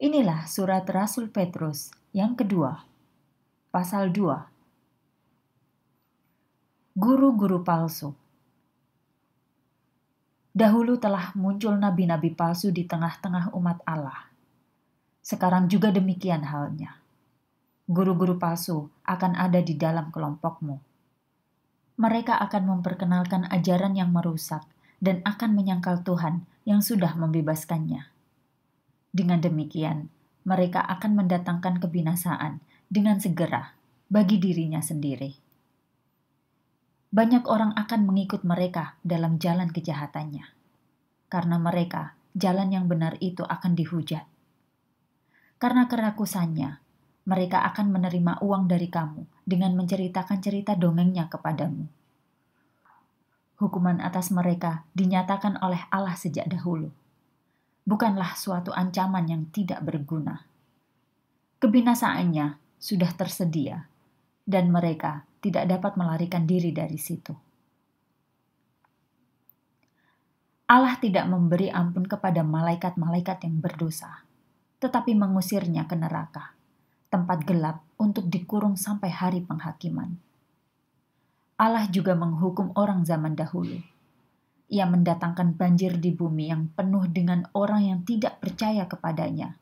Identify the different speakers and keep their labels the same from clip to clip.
Speaker 1: Inilah surat Rasul Petrus yang kedua, pasal 2. Guru-guru palsu. Dahulu telah muncul nabi-nabi palsu di tengah-tengah umat Allah. Sekarang juga demikian halnya. Guru-guru palsu akan ada di dalam kelompokmu. Mereka akan memperkenalkan ajaran yang merusak dan akan menyangkal Tuhan yang sudah membebaskannya dengan demikian, mereka akan mendatangkan kebinasaan dengan segera bagi dirinya sendiri. Banyak orang akan mengikut mereka dalam jalan kejahatannya, karena mereka jalan yang benar itu akan dihujat. Karena kerakusannya, mereka akan menerima uang dari kamu dengan menceritakan cerita dongengnya kepadamu. Hukuman atas mereka dinyatakan oleh Allah sejak dahulu bukanlah suatu ancaman yang tidak berguna. Kebinasaannya sudah tersedia, dan mereka tidak dapat melarikan diri dari situ. Allah tidak memberi ampun kepada malaikat-malaikat yang berdosa, tetapi mengusirnya ke neraka, tempat gelap untuk dikurung sampai hari penghakiman. Allah juga menghukum orang zaman dahulu ia mendatangkan banjir di bumi yang penuh dengan orang yang tidak percaya kepadanya.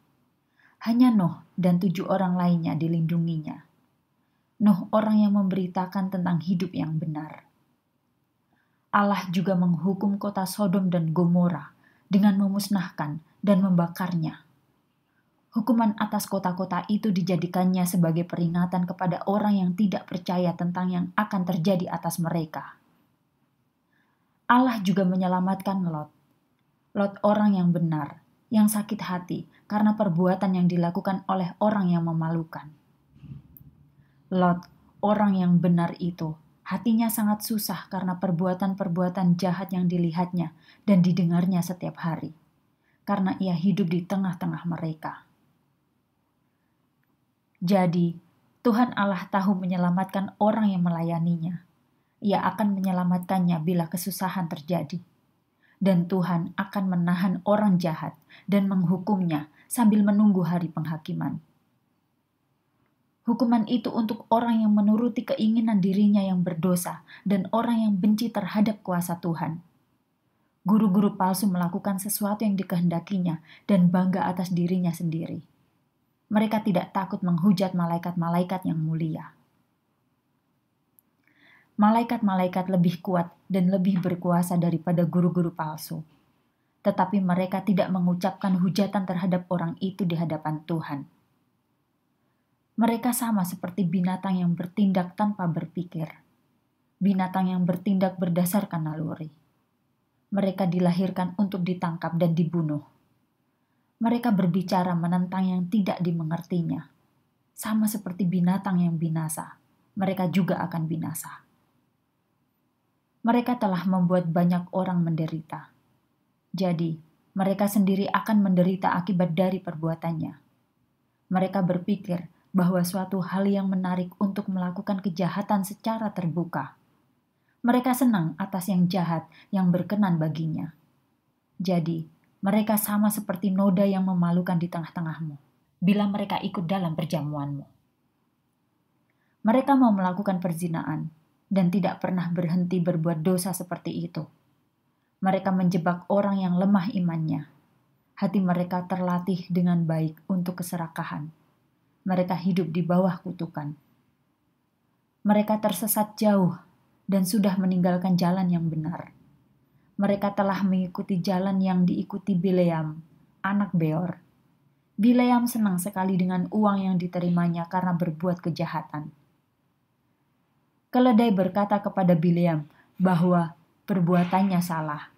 Speaker 1: Hanya Nuh dan tujuh orang lainnya dilindunginya. Nuh orang yang memberitakan tentang hidup yang benar. Allah juga menghukum kota Sodom dan Gomora dengan memusnahkan dan membakarnya. Hukuman atas kota-kota itu dijadikannya sebagai peringatan kepada orang yang tidak percaya tentang yang akan terjadi atas mereka Allah juga menyelamatkan Lot. Lot orang yang benar, yang sakit hati karena perbuatan yang dilakukan oleh orang yang memalukan. Lot, orang yang benar itu, hatinya sangat susah karena perbuatan-perbuatan jahat yang dilihatnya dan didengarnya setiap hari, karena ia hidup di tengah-tengah mereka. Jadi, Tuhan Allah tahu menyelamatkan orang yang melayaninya ia akan menyelamatkannya bila kesusahan terjadi. Dan Tuhan akan menahan orang jahat dan menghukumnya sambil menunggu hari penghakiman. Hukuman itu untuk orang yang menuruti keinginan dirinya yang berdosa dan orang yang benci terhadap kuasa Tuhan. Guru-guru palsu melakukan sesuatu yang dikehendakinya dan bangga atas dirinya sendiri. Mereka tidak takut menghujat malaikat-malaikat yang mulia malaikat-malaikat lebih kuat dan lebih berkuasa daripada guru-guru palsu. Tetapi mereka tidak mengucapkan hujatan terhadap orang itu di hadapan Tuhan. Mereka sama seperti binatang yang bertindak tanpa berpikir. Binatang yang bertindak berdasarkan naluri. Mereka dilahirkan untuk ditangkap dan dibunuh. Mereka berbicara menentang yang tidak dimengertinya. Sama seperti binatang yang binasa, mereka juga akan binasa mereka telah membuat banyak orang menderita. Jadi, mereka sendiri akan menderita akibat dari perbuatannya. Mereka berpikir bahwa suatu hal yang menarik untuk melakukan kejahatan secara terbuka. Mereka senang atas yang jahat yang berkenan baginya. Jadi, mereka sama seperti noda yang memalukan di tengah-tengahmu bila mereka ikut dalam perjamuanmu. Mereka mau melakukan perzinaan, dan tidak pernah berhenti berbuat dosa seperti itu. Mereka menjebak orang yang lemah imannya. Hati mereka terlatih dengan baik untuk keserakahan. Mereka hidup di bawah kutukan. Mereka tersesat jauh dan sudah meninggalkan jalan yang benar. Mereka telah mengikuti jalan yang diikuti Bileam, anak Beor. Bileam senang sekali dengan uang yang diterimanya karena berbuat kejahatan keledai berkata kepada Biliam bahwa perbuatannya salah.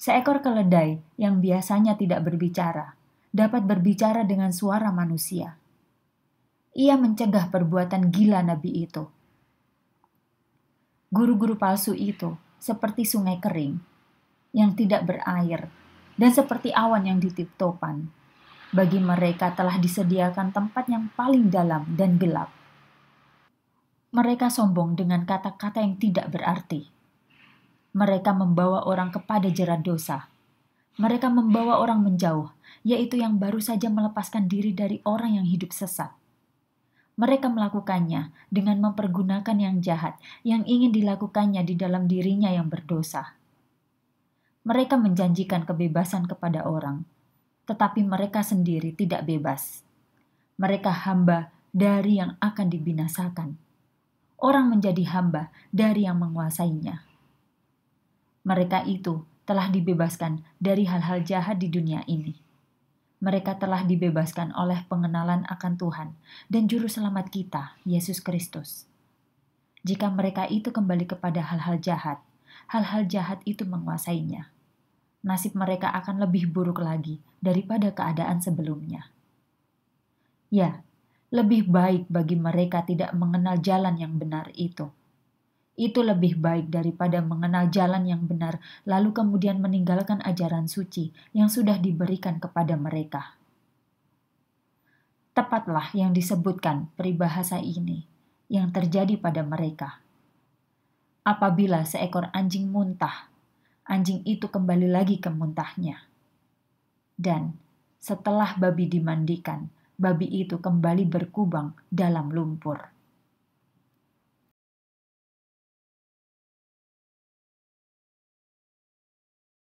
Speaker 1: Seekor keledai yang biasanya tidak berbicara dapat berbicara dengan suara manusia. Ia mencegah perbuatan gila nabi itu. Guru-guru palsu itu seperti sungai kering yang tidak berair dan seperti awan yang ditip topan. Bagi mereka telah disediakan tempat yang paling dalam dan gelap mereka sombong dengan kata-kata yang tidak berarti. Mereka membawa orang kepada jerat dosa. Mereka membawa orang menjauh, yaitu yang baru saja melepaskan diri dari orang yang hidup sesat. Mereka melakukannya dengan mempergunakan yang jahat yang ingin dilakukannya di dalam dirinya yang berdosa. Mereka menjanjikan kebebasan kepada orang, tetapi mereka sendiri tidak bebas. Mereka hamba dari yang akan dibinasakan. Orang menjadi hamba dari yang menguasainya. Mereka itu telah dibebaskan dari hal-hal jahat di dunia ini. Mereka telah dibebaskan oleh pengenalan akan Tuhan dan Juru Selamat kita, Yesus Kristus. Jika mereka itu kembali kepada hal-hal jahat, hal-hal jahat itu menguasainya. Nasib mereka akan lebih buruk lagi daripada keadaan sebelumnya. Ya, lebih baik bagi mereka tidak mengenal jalan yang benar itu itu lebih baik daripada mengenal jalan yang benar, lalu kemudian meninggalkan ajaran suci yang sudah diberikan kepada mereka. Tepatlah yang disebutkan peribahasa ini yang terjadi pada mereka. Apabila seekor anjing muntah, anjing itu kembali lagi ke muntahnya. Dan setelah babi dimandikan, babi itu kembali berkubang dalam lumpur.